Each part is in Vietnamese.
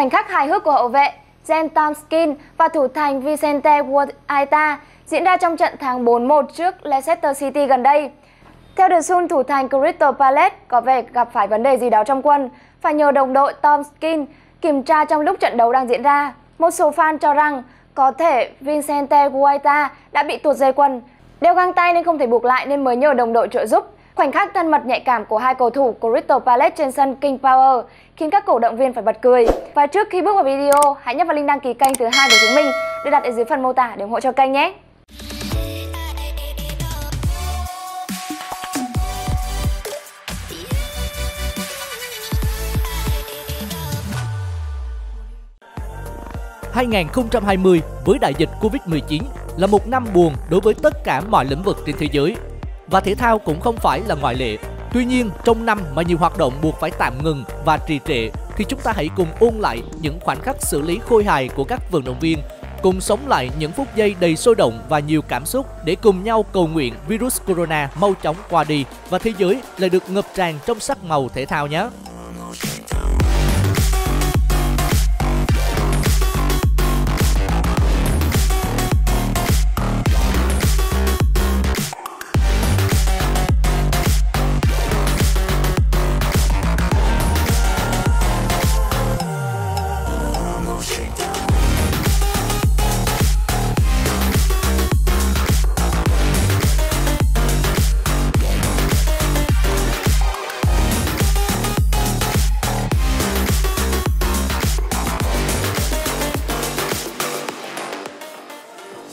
Khoảnh khắc hài hước của hậu vệ Jen Tomskin và thủ thành Vicente Guaita diễn ra trong trận thắng 4-1 trước Leicester City gần đây. Theo The Sun, thủ thành Crystal Palace có vẻ gặp phải vấn đề gì đó trong quân, phải nhờ đồng đội Tomskin kiểm tra trong lúc trận đấu đang diễn ra. Một số fan cho rằng có thể Vicente Guaita đã bị tuột dây quần, Đeo găng tay nên không thể buộc lại nên mới nhờ đồng đội trợ giúp. Khoảnh khắc thân mật nhạy cảm của hai cầu thủ của Crystal Palace trên sân King Power khiến các cổ động viên phải bật cười. Và trước khi bước vào video, hãy nhấp vào link đăng ký kênh thứ hai của chúng mình được đặt ở dưới phần mô tả để ủng hộ cho kênh nhé. 2020 với đại dịch Covid-19 là một năm buồn đối với tất cả mọi lĩnh vực trên thế giới. Và thể thao cũng không phải là ngoại lệ. Tuy nhiên, trong năm mà nhiều hoạt động buộc phải tạm ngừng và trì trệ thì chúng ta hãy cùng ôn lại những khoảnh khắc xử lý khôi hài của các vận động viên, cùng sống lại những phút giây đầy sôi động và nhiều cảm xúc để cùng nhau cầu nguyện virus corona mau chóng qua đi và thế giới lại được ngập tràn trong sắc màu thể thao nhé.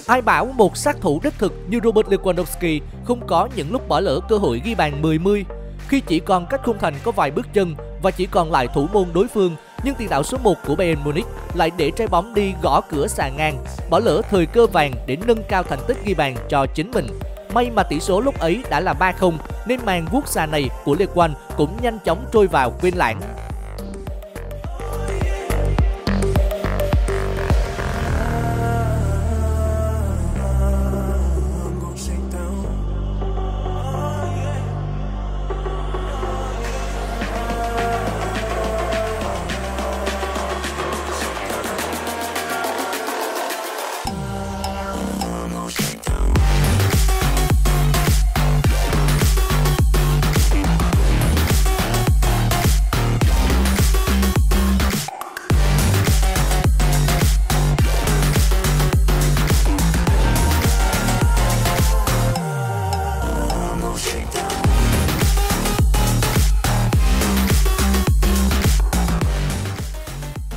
Ai bảo một sát thủ đích thực như Robert Lewandowski không có những lúc bỏ lỡ cơ hội ghi bàn 10-10 khi chỉ còn cách khung thành có vài bước chân và chỉ còn lại thủ môn đối phương nhưng tiền đạo số 1 của Bayern Munich lại để trái bóng đi gõ cửa xà ngang, bỏ lỡ thời cơ vàng để nâng cao thành tích ghi bàn cho chính mình. May mà tỷ số lúc ấy đã là 3-0 nên màn vuốt xà này của Lê Quang cũng nhanh chóng trôi vào quên lãng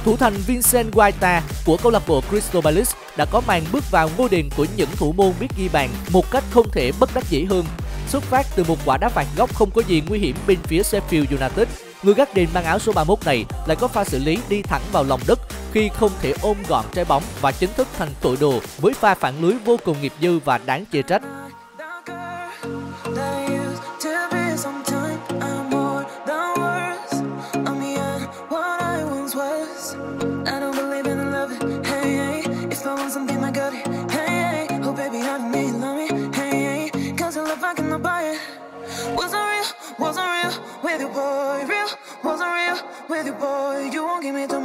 Thủ thành Vincent Guaita của câu lạc bộ Crystal Palace đã có màn bước vào ngôi đền của những thủ môn biết ghi bàn một cách không thể bất đắc dĩ hơn. Xuất phát từ một quả đá phạt góc không có gì nguy hiểm bên phía Sheffield United, người gác đền mang áo số 31 này lại có pha xử lý đi thẳng vào lòng đất khi không thể ôm gọn trái bóng và chính thức thành tội đồ với pha phản lưới vô cùng nghiệp dư và đáng chê trách.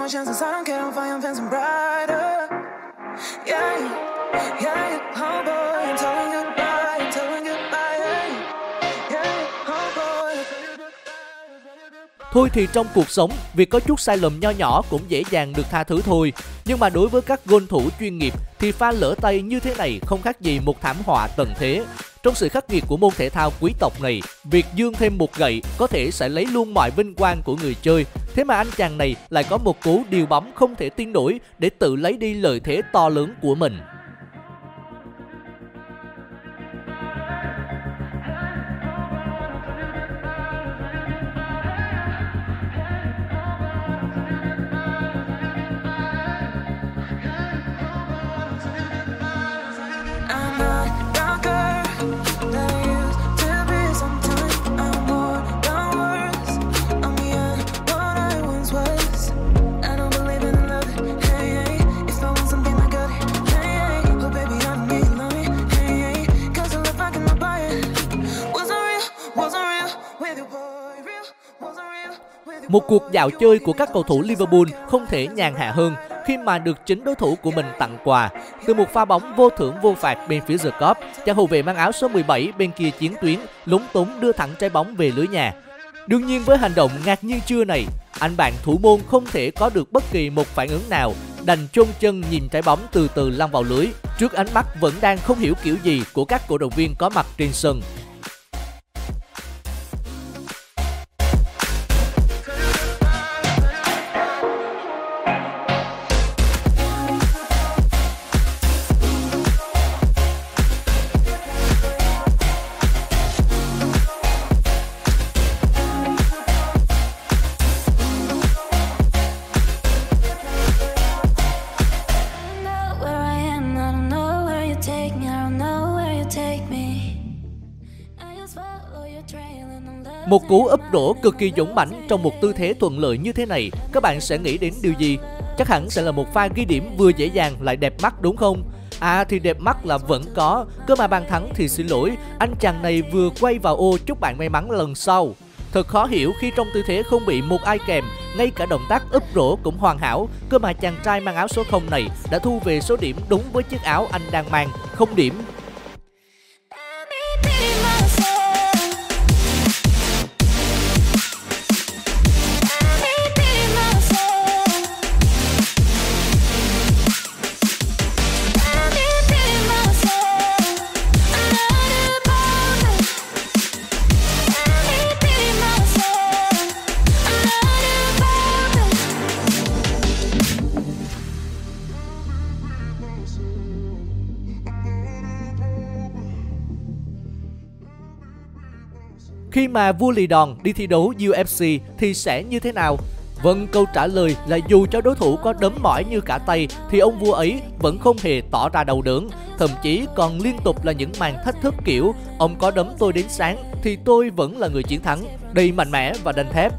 Won't give chances. I don't care. I'm fine. I'm fancy brighter. Yeah, yeah, yeah. Oh boy, I'm telling goodbye. I'm telling goodbye. Yeah, yeah. Oh boy. Thôi thì trong cuộc sống, việc có chút sai lầm nho nhỏ cũng dễ dàng được tha thứ thôi. Nhưng mà đối với các gôn thủ chuyên nghiệp thì pha lỡ tay như thế này không khác gì một thảm họa tận thế. Trong sự khắc nghiệt của môn thể thao quý tộc này, việc dương thêm một gậy có thể sẽ lấy luôn mọi vinh quang của người chơi. Thế mà anh chàng này lại có một cú điều bóng không thể tin nổi để tự lấy đi lợi thế to lớn của mình. Một cuộc dạo chơi của các cầu thủ Liverpool không thể nhàn hạ hơn khi mà được chính đối thủ của mình tặng quà. Từ một pha bóng vô thưởng vô phạt bên phía The Cop, chàng hậu vệ mang áo số 17 bên kia chiến tuyến lúng túng đưa thẳng trái bóng về lưới nhà. Đương nhiên với hành động ngạc nhiên chưa này, anh bạn thủ môn không thể có được bất kỳ một phản ứng nào, đành chôn chân nhìn trái bóng từ từ lăn vào lưới, trước ánh mắt vẫn đang không hiểu kiểu gì của các cổ động viên có mặt trên sân. Một cú úp đổ cực kỳ dũng mãnh trong một tư thế thuận lợi như thế này, các bạn sẽ nghĩ đến điều gì? Chắc hẳn sẽ là một pha ghi điểm vừa dễ dàng lại đẹp mắt đúng không? À thì đẹp mắt là vẫn có, cơ mà bàn thắng thì xin lỗi, anh chàng này vừa quay vào ô chúc bạn may mắn lần sau. Thật khó hiểu khi trong tư thế không bị một ai kèm, ngay cả động tác úp rổ cũng hoàn hảo, cơ mà chàng trai mang áo số 0 này đã thu về số điểm đúng với chiếc áo anh đang mang, không điểm Khi mà vua lì đòn đi thi đấu UFC thì sẽ như thế nào? Vâng, câu trả lời là dù cho đối thủ có đấm mỏi như cả tay thì ông vua ấy vẫn không hề tỏ ra đau đớn, thậm chí còn liên tục là những màn thách thức kiểu ông có đấm tôi đến sáng thì tôi vẫn là người chiến thắng, đầy mạnh mẽ và đanh thép.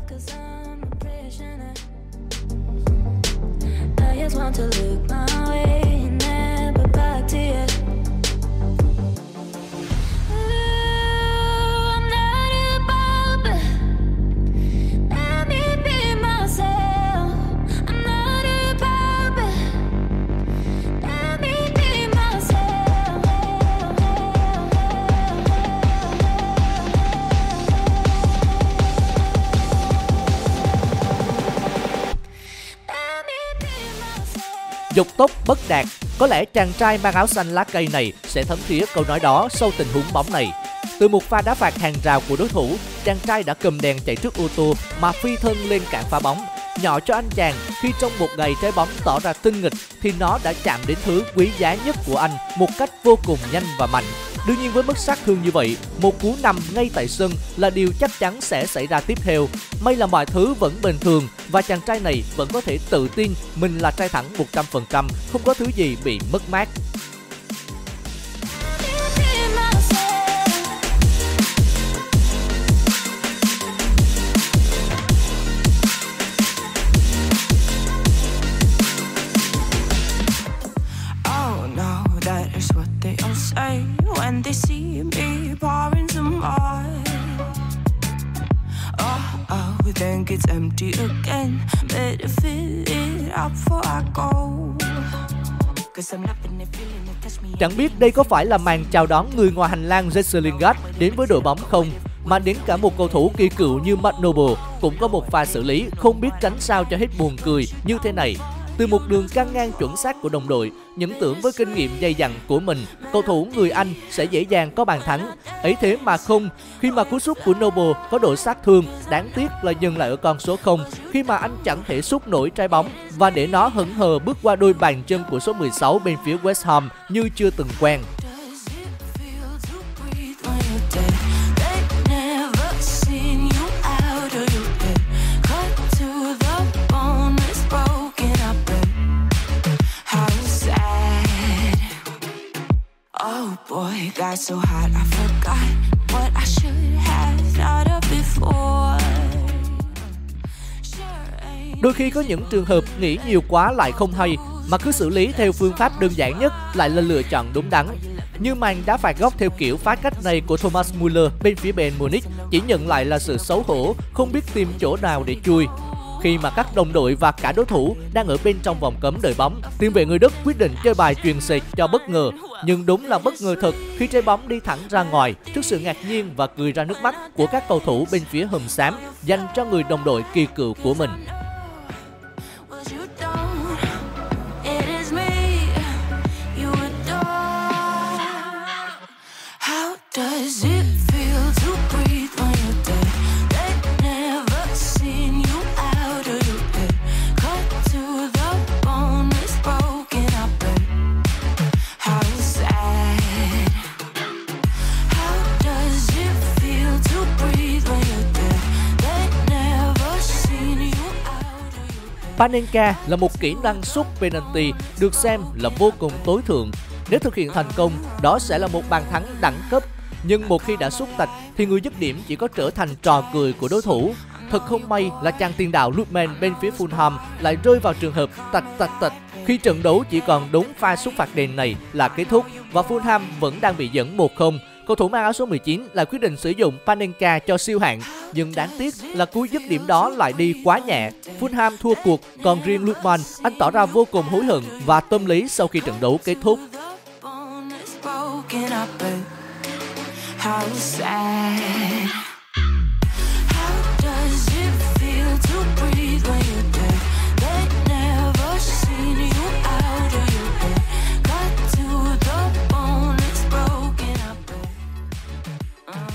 Dục tốt bất đạt, có lẽ chàng trai mang áo xanh lá cây này sẽ thấm thía câu nói đó sau tình huống bóng này. Từ một pha đá phạt hàng rào của đối thủ, chàng trai đã cầm đèn chạy trước ô tô mà phi thân lên cản phá bóng. Nhỏ cho anh chàng khi trong một ngày trái bóng tỏ ra tinh nghịch thì nó đã chạm đến thứ quý giá nhất của anh một cách vô cùng nhanh và mạnh. Đương nhiên với mức sát thương như vậy, một cú nằm ngay tại sân là điều chắc chắn sẽ xảy ra tiếp theo. May là mọi thứ vẫn bình thường và chàng trai này vẫn có thể tự tin mình là trai thẳng 100%, không có thứ gì bị mất mát. We think it's empty again. Better fill it up before I go. Chẳng biết đây có phải là màn chào đón người ngoài hành lang Jesse Lingard đến với đội bóng không? Mà đến cả một cầu thủ kỳ cựu như Matt Noble cũng có một pha xử lý không biết tránh sao cho hết buồn cười như thế này từ một đường căng ngang chuẩn xác của đồng đội, những tưởng với kinh nghiệm dày dặn của mình, cầu thủ người Anh sẽ dễ dàng có bàn thắng. Ấy thế mà không, khi mà cú sút của Noble có độ sát thương, đáng tiếc là dừng lại ở con số 0 khi mà anh chẳng thể sút nổi trái bóng và để nó hững hờ bước qua đôi bàn chân của số 16 bên phía West Ham như chưa từng quen. Got so hot I forgot what I should have thought of before Đôi khi có những trường hợp nghĩ nhiều quá lại không hay mà cứ xử lý theo phương pháp đơn giản nhất lại là lựa chọn đúng đắn. Như màn đá phạt góc theo kiểu phá cách này của Thomas Muller bên phía Bayern Munich chỉ nhận lại là sự xấu hổ, không biết tìm chỗ nào để chui. Khi mà các đồng đội và cả đối thủ đang ở bên trong vòng cấm đợi bóng, tiền vệ người Đức quyết định chơi bài truyền sệt cho bất ngờ. Nhưng đúng là bất ngờ thật khi trái bóng đi thẳng ra ngoài trước sự ngạc nhiên và cười ra nước mắt của các cầu thủ bên phía hầm xám dành cho người đồng đội kỳ cựu của mình. Panenka là một kỹ năng sút penalty được xem là vô cùng tối thượng nếu thực hiện thành công, đó sẽ là một bàn thắng đẳng cấp nhưng một khi đã sút tạch thì người dứt điểm chỉ có trở thành trò cười của đối thủ. Thật không may là chàng tiền đạo Lutman bên phía Fulham lại rơi vào trường hợp tạch tạch tạch khi trận đấu chỉ còn đúng pha sút phạt đền này là kết thúc và Fulham vẫn đang bị dẫn 1-0. Cầu thủ mang áo số 19 lại quyết định sử dụng Panenka cho siêu hạng, nhưng đáng tiếc là cú dứt điểm đó lại đi quá nhẹ. Fulham thua cuộc, còn riêng Lukman anh tỏ ra vô cùng hối hận và tâm lý sau khi trận đấu kết thúc. how sad.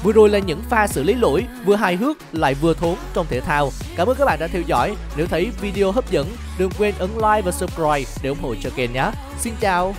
Vừa rồi là những pha xử lý lỗi vừa hài hước lại vừa thốn trong thể thao. Cảm ơn các bạn đã theo dõi. Nếu thấy video hấp dẫn, đừng quên ấn like và subscribe để ủng hộ cho kênh nhé. Xin chào!